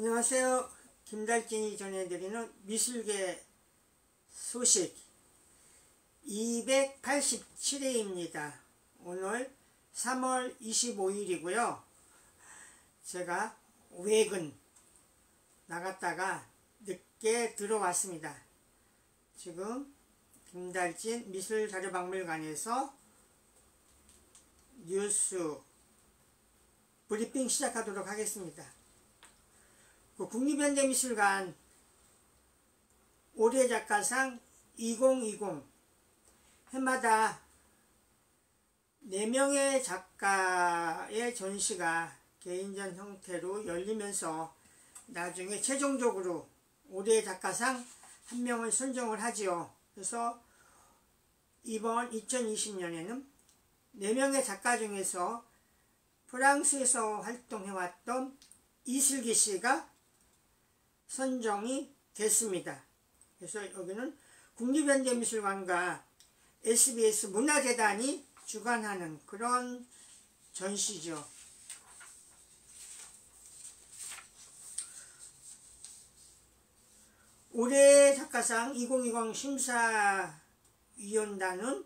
안녕하세요. 김달진이 전해드리는 미술계 소식 287회입니다. 오늘 3월 25일이고요. 제가 외근 나갔다가 늦게 들어왔습니다. 지금 김달진 미술자료박물관에서 뉴스 브리핑 시작하도록 하겠습니다. 그 국립현대미술관 올해 작가상 2020 해마다 4명의 작가의 전시가 개인전 형태로 열리면서 나중에 최종적으로 올해 작가상 한 명을 선정을 하지요. 그래서 이번 2020년에는 4명의 작가 중에서 프랑스에서 활동해왔던 이슬기 씨가 선정이 됐습니다. 그래서 여기는 국립현대미술관과 SBS 문화재단이 주관하는 그런 전시죠. 올해 작가상 2020 심사위원단은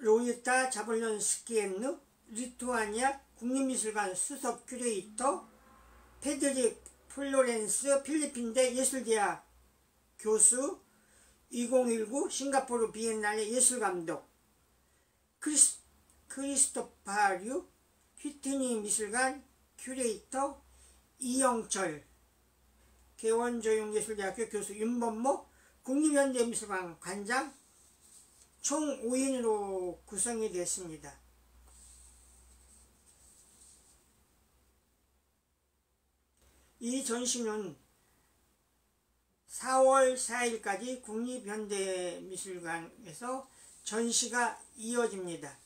로이타 자볼련스키엠누 리투아니아 국립미술관 수석 큐레이터 페드릭 플로렌스 필리핀대 예술대학 교수 2019 싱가포르 비엔날레 예술감독 크리스, 크리스토파류 휘트니 미술관 큐레이터 이영철 개원조용예술대학교 교수 윤범모 국립현대미술관 관장 총 5인으로 구성이 됐습니다. 이 전시는 4월 4일까지 국립현대미술관에서 전시가 이어집니다.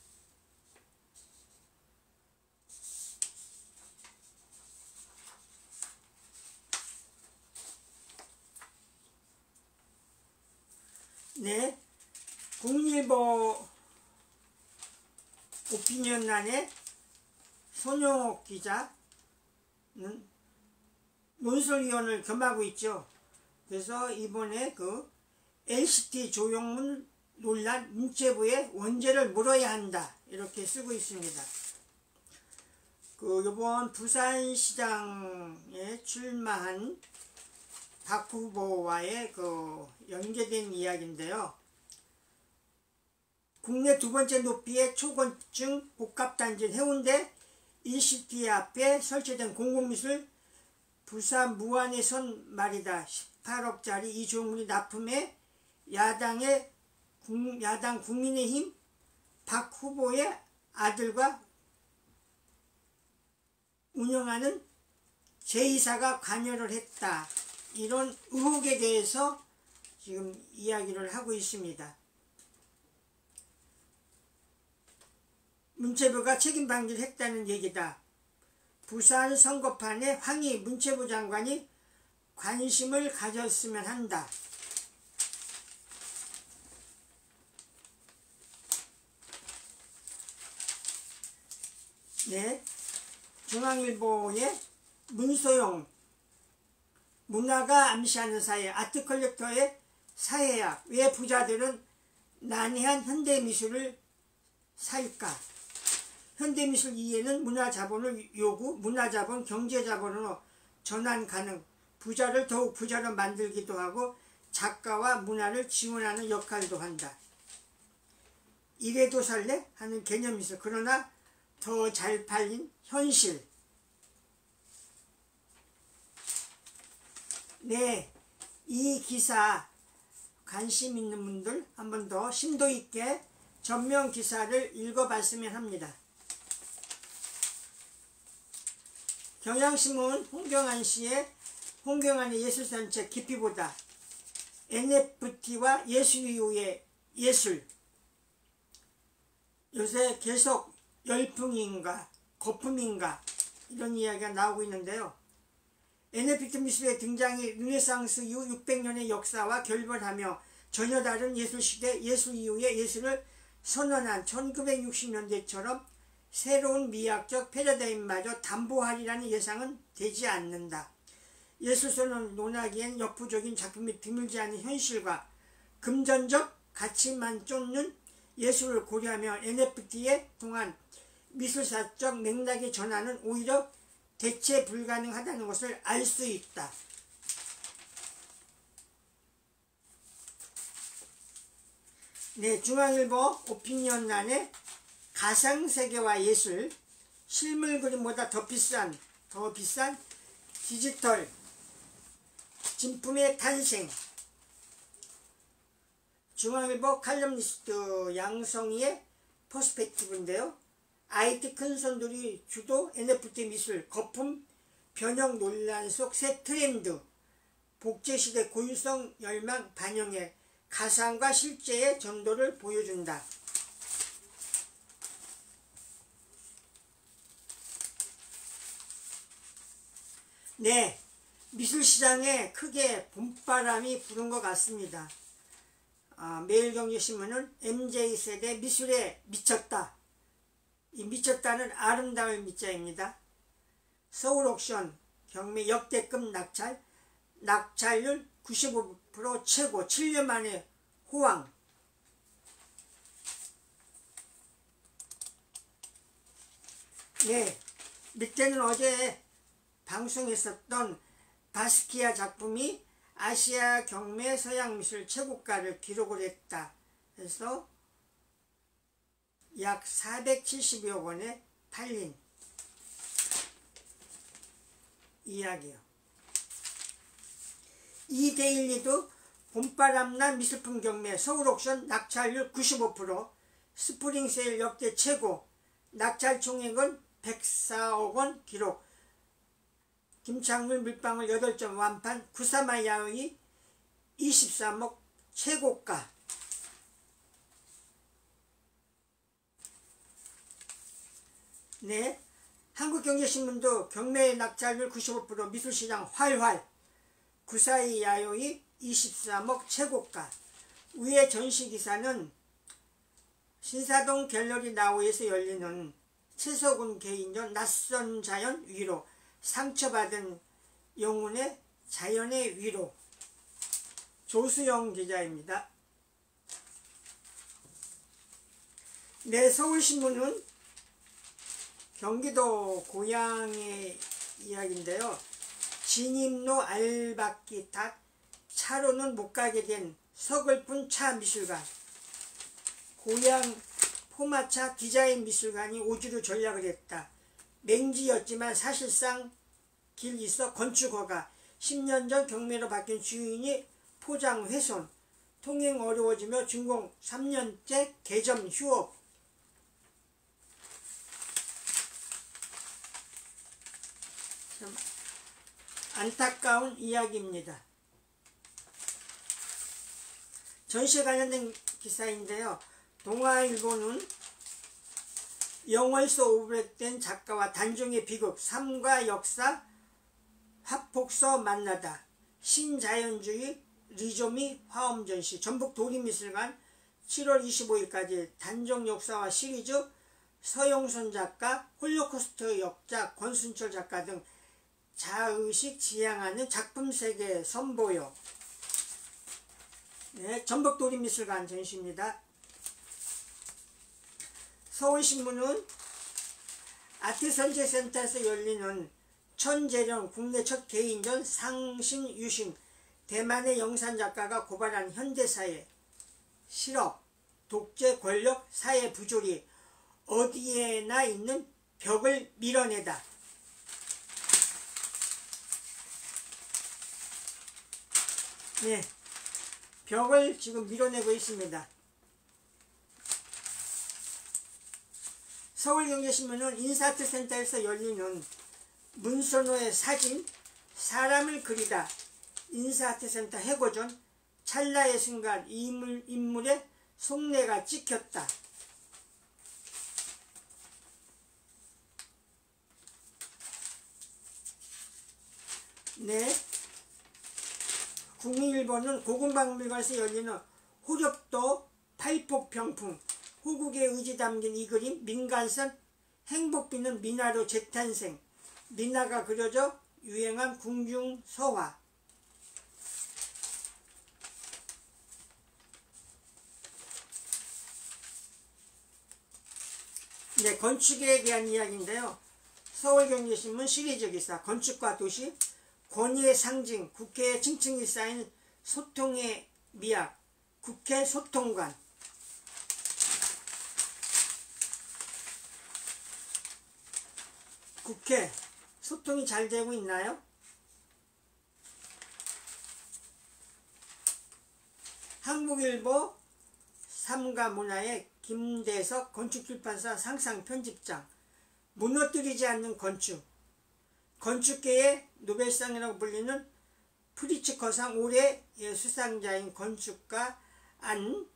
네, 국일보 오피니언란의 손영옥 기자는 논설위원을 겸하고 있죠. 그래서 이번에 그 LCT 조영문 논란 문체부에 원죄를 물어야 한다 이렇게 쓰고 있습니다. 그 이번 부산시장에 출마한 박 후보와의 그 연계된 이야기인데요. 국내 두 번째 높이의 초건층 복합단지 해운대 일시티 앞에 설치된 공공미술 부산 무안에선 말이다. 18억짜리 이 조문이 납품해 야당의 야당 국민의힘 박 후보의 아들과 운영하는 제2사가 관여를 했다. 이런 의혹에 대해서 지금 이야기를 하고 있습니다. 문체부가 책임 방기를 했다는 얘기다. 부산 선거판에 황희 문체부 장관이 관심을 가졌으면 한다. 네, 중앙일보의 문소영 문화가 암시하는 사회 아트 컬렉터의 사회학 왜 부자들은 난해한 현대미술을 살까 현대미술 이해는 문화자본을 요구, 문화자본, 경제자본으로 전환 가능, 부자를 더욱 부자로 만들기도 하고 작가와 문화를 지원하는 역할도 한다. 이래도 살래? 하는 개념이 있어. 그러나 더 잘 팔린 현실. 네, 이 기사 관심 있는 분들 한 번 더 심도 있게 전면 기사를 읽어봤으면 합니다. 경향신문 홍경안 씨의 홍경안의 예술산책 깊이 보다 NFT와 예술 이후의 예술 요새 계속 열풍인가 거품인가 이런 이야기가 나오고 있는데요. NFT 미술의 등장이 르네상스 이후 600년의 역사와 결별하며 전혀 다른 예술시대 예술 이후의 예술을 선언한 1960년대처럼 새로운 미학적 패러다임마저 담보하리라는 예상은 되지 않는다. 예술서는 논하기엔 역부족인 작품이 드물지 않은 현실과 금전적 가치만 쫓는 예술을 고려하며 NFT에 통한 미술사적 맥락의 전환은 오히려 대체 불가능하다는 것을 알 수 있다. 네, 중앙일보 오피니언란의 가상세계와 예술, 실물 그림보다 더 비싼, 더 비싼 디지털 진품의 탄생 중앙일보 칼럼니스트 양성희의 퍼스펙티브인데요. IT 큰손들이 주도 NFT 미술, 거품, 변형 논란 속 새 트렌드, 복제시대 고유성 열망 반영해 가상과 실제의 정도를 보여준다. 네, 미술시장에 크게 봄바람이 부는 것 같습니다. 아, 매일경제신문은 MJ세대 미술에 미쳤다. 이 미쳤다는 아름다움의 미자입니다. 서울옥션 경매 역대급 낙찰, 낙찰률 95% 최고 7년 만에 호황 네 밑에는 어제 방송했었던 바스키아 작품이 아시아 경매 서양미술 최고가를 기록을 했다. 그래서 약 470여 원에 팔린 이야기요. 이 데일리도 봄바람난 미술품 경매 서울 옥션 낙찰률 95% 스프링 세일 역대 최고 낙찰 총액은 104억 원 기록 김창률 밀방울 8점 완판 구사마 야의 23억 최고가. 네. 한국경제신문도 경매 낙찰률 95% 미술시장 활활. 구사이 야요이 23억 최고가. 위의 전시기사는 신사동 갤러리 나우에서 열리는 최석훈 개인전 낯선 자연 위로 상처받은 영혼의 자연의 위로 조수영 기자입니다. 네, 서울신문은 경기도 고향의 이야기인데요. 진입로 알박기 탓 차로는 못 가게 된 서글픈 차 미술관 고향 포마차 디자인 미술관이 오지로 전략을 했다. 맹지였지만 사실상 길 있어 건축허가 10년 전 경매로 바뀐 주인이 포장 훼손 통행 어려워지며 준공 3년째 개점 휴업 안타까운 이야기입니다. 전시에 관련된 기사인데요. 동아일보는 영월서 오브렉된 작가와 단종의 비극, 삶과 역사, 화폭서 만나다, 신자연주의, 리조미 화엄전시, 전북 도림미술관 7월 25일까지 단종 역사와 시리즈, 서영선 작가, 홀로코스트 역작, 권순철 작가 등 자의식 지향하는 작품 세계 선보여 네, 전북도림미술관 전시입니다. 서울신문은 아트선제센터에서 열리는 천재령 국내 첫 개인전 상신 유신 대만의 영산작가가 고발한 현대사회 실업, 독재 권력, 사회 부조리 어디에나 있는 벽을 밀어내다. 네, 벽을 지금 밀어내고 있습니다. 서울경제신문은 인사아트센터에서 열리는 문선호의 사진 사람을 그리다 인사아트센터 해고전 찰나의 순간 인물, 인물의 속내가 찍혔다. 네. 국민일보는 고궁박물관에서 열리는 호렵도 팔폭 병풍 호국의 의지 담긴 이 그림 민간선 행복비는 미나로 재탄생, 미나가 그려져 유행한 궁중서화. 네, 건축에 대한 이야기인데요. 서울경제신문 시리즈 기사 건축과 도시 권위의 상징 국회에 층층이 쌓인 소통의 미학 국회 소통관 국회 소통이 잘 되고 있나요? 한국일보 삼가문화의 김대석 건축출판사 상상편집장 무너뜨리지 않는 건축 건축계의 노벨상이라고 불리는 프리츠커상 올해 수상자인 건축가 안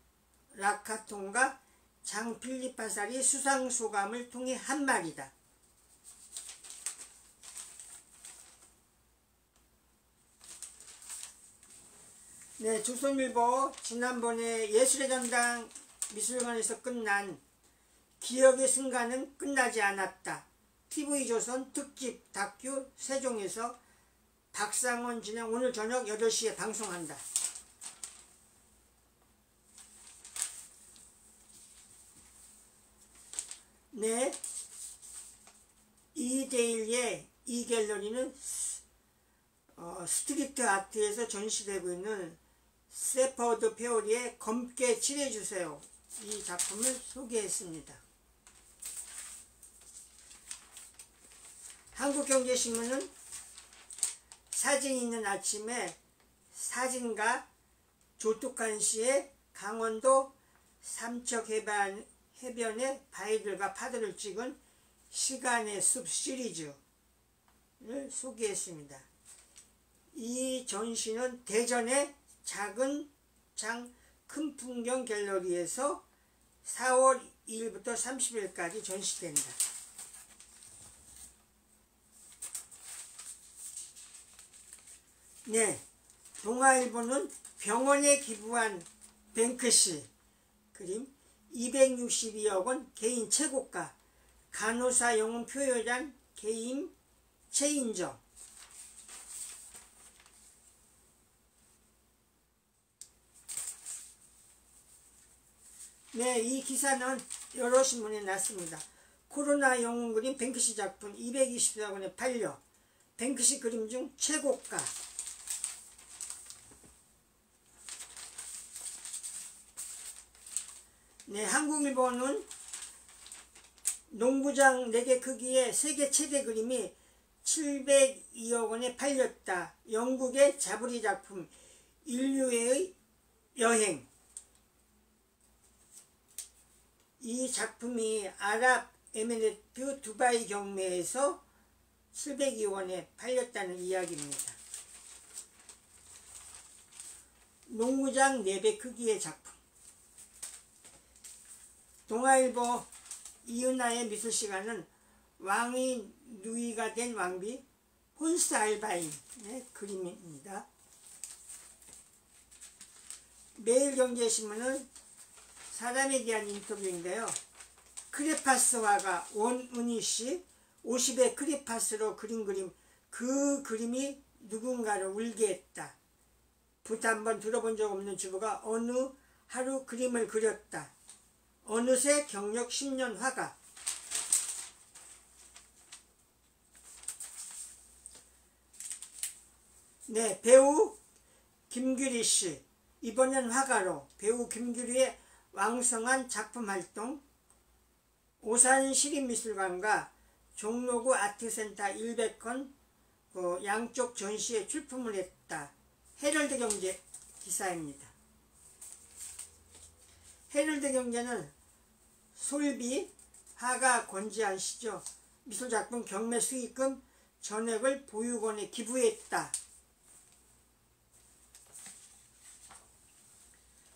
라카통과 장 필리파살이 수상 소감을 통해 한 말이다. 네, 조선일보 지난번에 예술의 전당 미술관에서 끝난 기억의 순간은 끝나지 않았다. TV조선 특집 다큐 세종에서 박상원 진행 오늘 저녁 8시에 방송한다. 네. 이데일의 이 갤러리는 어, street art에서 전시되고 있는 셰퍼드 페어리의 검게 칠해주세요. 이 작품을 소개했습니다. 한국경제신문은 사진 있는 아침에 사진가 조뚝한 씨의 강원도 삼척 해변, 해변의 바위들과 파도를 찍은 시간의 숲 시리즈를 소개했습니다. 이 전시는 대전의 작은 장 큰 풍경 갤러리에서 4월 2일부터 30일까지 전시된다. 네, 동아일보는 병원에 기부한 뱅크시 그림 262억 원 개인 최고가 간호사 영웅 표현한 개인 최인정 네, 이 기사는 여러 신문에 났습니다. 코로나 영웅 그림 뱅크시 작품 220억 원에 팔려 뱅크시 그림 중 최고가 네, 한국일보는 농구장 4개 크기의 세계 최대 그림이 702억 원에 팔렸다. 영국의 자부리 작품 인류의 여행 이 작품이 아랍 에미레트 두바이 경매에서 702억 원에 팔렸다는 이야기입니다. 농구장 4배 크기의 작품 동아일보 이은하의 미술시간은 왕이 누이가 된 왕비 혼스 알바인의 그림입니다. 매일경제신문은 사람에 대한 인터뷰인데요. 크레파스 화가 원은희 씨 50의 크레파스로 그린 그림 그 그림이 누군가를 울게 했다. 부터 한번 들어본 적 없는 주부가 어느 하루 그림을 그렸다. 어느새 경력 10년 화가 네 배우 김규리 씨 이번엔 화가로 배우 김규리의 왕성한 작품 활동 오산시립미술관과 종로구 아트센터 100건 그 양쪽 전시에 출품을 했다. 헤럴드 경제 기사입니다. 헤럴드 경제는 솔비, 하가 권지한 시죠. 미술작품 경매 수익금 전액을 보육원에 기부했다.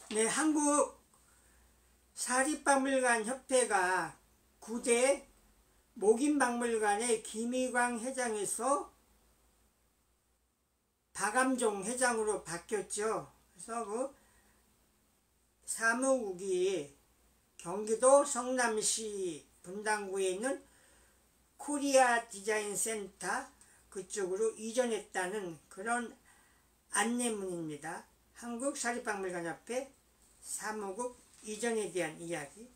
네, 한국 사립박물관 협회가 구대 목인박물관의 김희광 회장에서 박암종 회장으로 바뀌었죠. 그래서 그 사무국이 경기도 성남시 분당구에 있는 코리아 디자인 센터 그쪽으로 이전했다는 그런 안내문입니다. 한국사립박물관협회 사무국 이전에 대한 이야기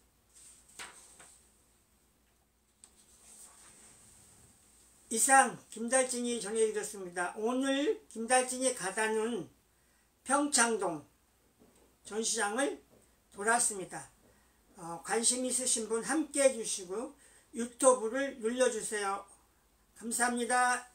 이상 김달진이 전해드렸습니다. 오늘 김달진이 가다는 평창동 전시장을 돌았습니다. 어, 관심 있으신 분 함께 해주시고 유튜브를 눌러주세요. 감사합니다.